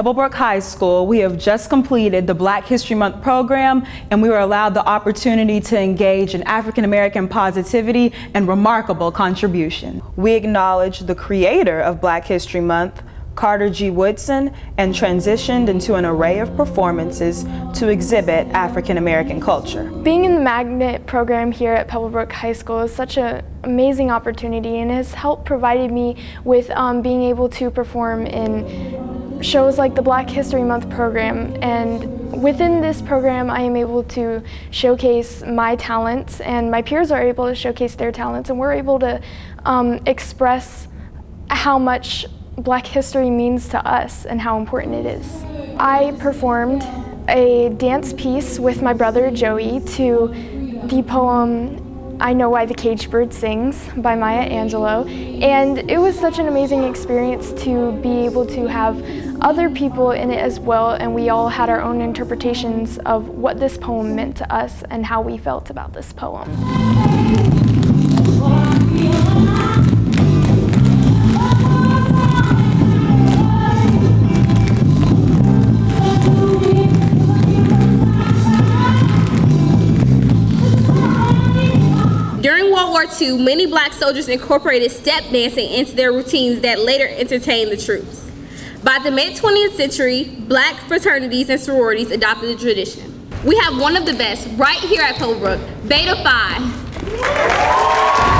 Pebblebrook High School, we have just completed the Black History Month program and we were allowed the opportunity to engage in African American positivity and remarkable contribution. We acknowledge the creator of Black History Month, Carter G. Woodson, and transitioned into an array of performances to exhibit African American culture. Being in the Magnet program here at Pebblebrook High School is such an amazing opportunity and has helped provided me with um, being able to perform in shows like the Black History Month program and within this program I am able to showcase my talents and my peers are able to showcase their talents and we're able to um, express how much Black history means to us and how important it is. I performed a dance piece with my brother Joey to the poem I Know Why the Caged Bird Sings by Maya Angelou and it was such an amazing experience to be able to have other people in it as well and we all had our own interpretations of what this poem meant to us and how we felt about this poem. During World War II, many black soldiers incorporated step dancing into their routines that later entertained the troops. By the mid 20th century, black fraternities and sororities adopted the tradition. We have one of the best right here at Pebblebrook, Beta Phi.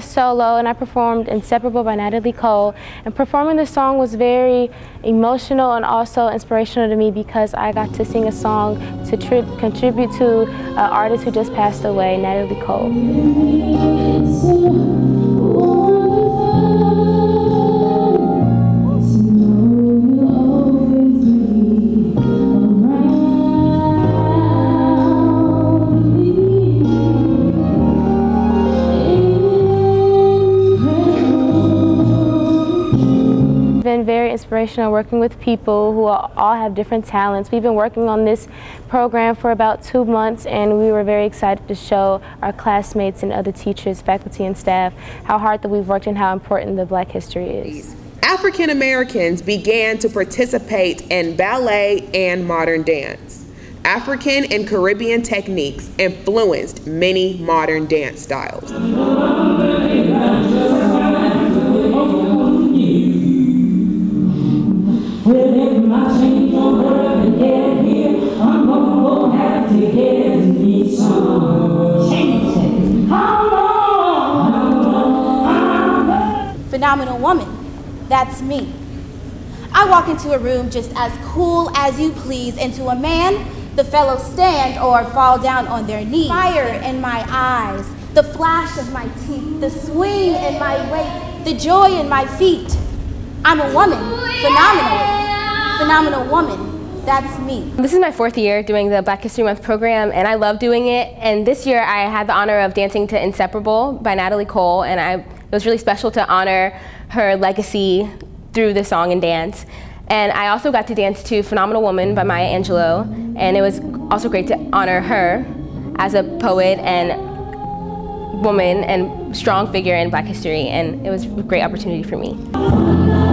solo and I performed Inseparable by Natalie Cole. And performing the song was very emotional and also inspirational to me because I got to sing a song to contribute to uh, an artist who just passed away, Natalie Cole. Inspirational working with people who all have different talents. We've been working on this program for about two months and we were very excited to show our classmates and other teachers, faculty and staff how hard that we've worked and how important the black history is. African Americans began to participate in ballet and modern dance. African and Caribbean techniques influenced many modern dance styles. Phenomenal woman. That's me. I walk into a room just as cool as you please, and to a man, the fellows stand or fall down on their knees. Fire in my eyes, the flash of my teeth, the swing in my waist, the joy in my feet. I'm a woman, phenomenal, phenomenal woman. That's me. This is my fourth year doing the Black History Month program, and I love doing it. And this year I had the honor of dancing to Inseparable by Natalie Cole, and I, it was really special to honor her legacy through the song and dance. And I also got to dance to Phenomenal Woman by Maya Angelou, and it was also great to honor her as a poet and woman and strong figure in black history, and it was a great opportunity for me.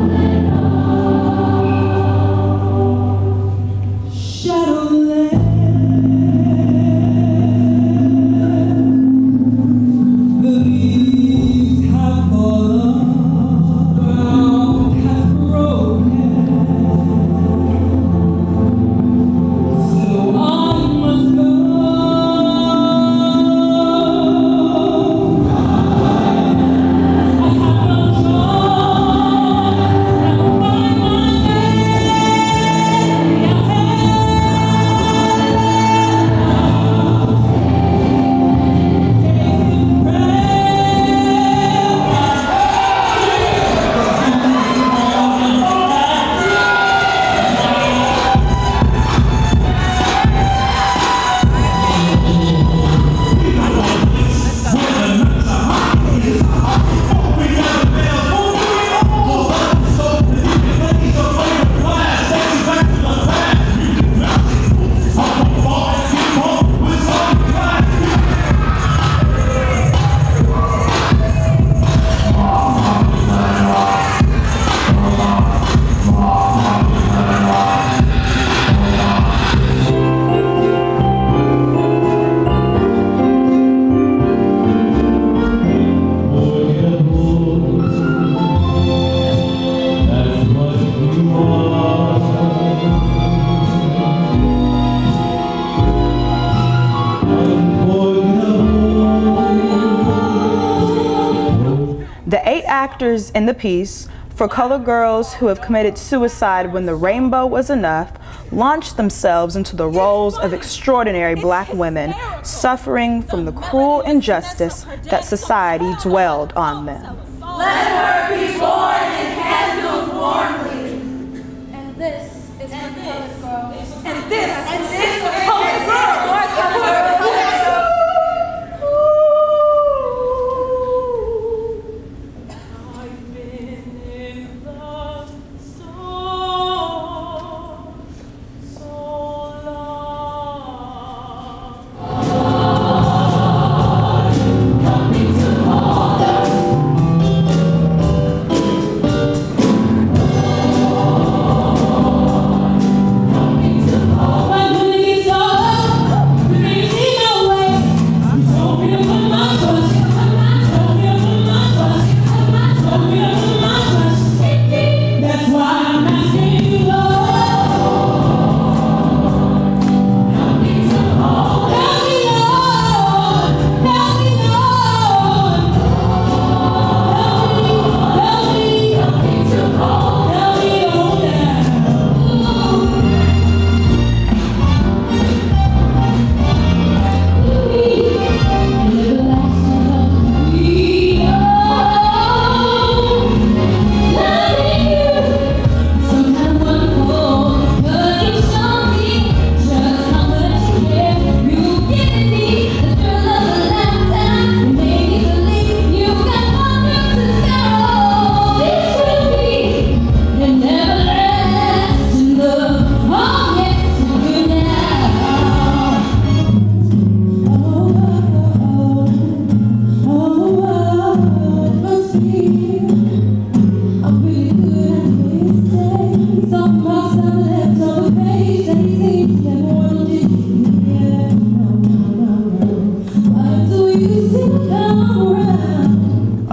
In the piece for colored girls who have committed suicide when the rainbow was enough launched themselves into the roles of extraordinary black women suffering from the cruel injustice that society dwelled on them. Let her be born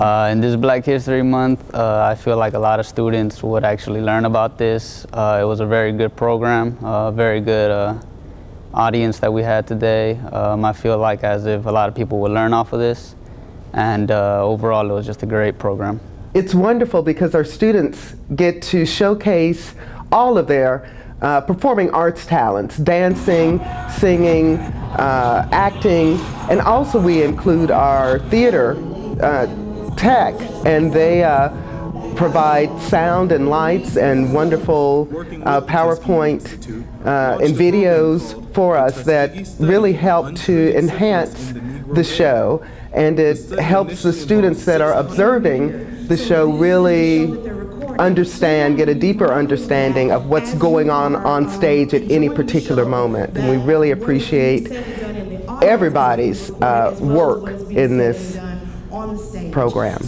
Uh, in this Black History Month, uh, I feel like a lot of students would actually learn about this. Uh, it was a very good program, a very good uh, audience that we had today. Um, I feel like as if a lot of people would learn off of this. And uh, overall, it was just a great program. It's wonderful because our students get to showcase all of their uh, performing arts talents, dancing, singing, acting, and also we include our theater tech, and they uh, provide sound and lights and wonderful uh, PowerPoint uh, and videos for us that really help to enhance the show, and it helps the students that are observing the show really understand, get a deeper understanding of what's going on on stage at any particular moment. And we really appreciate everybody's uh, work in this program.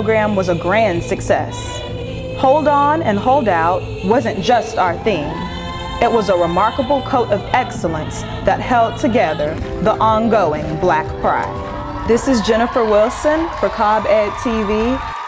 Program was a grand success. Hold On and Hold Out wasn't just our theme. It was a remarkable coat of excellence that held together the ongoing Black Pride. This is Jennifer Wilson for Cobb Ed TV.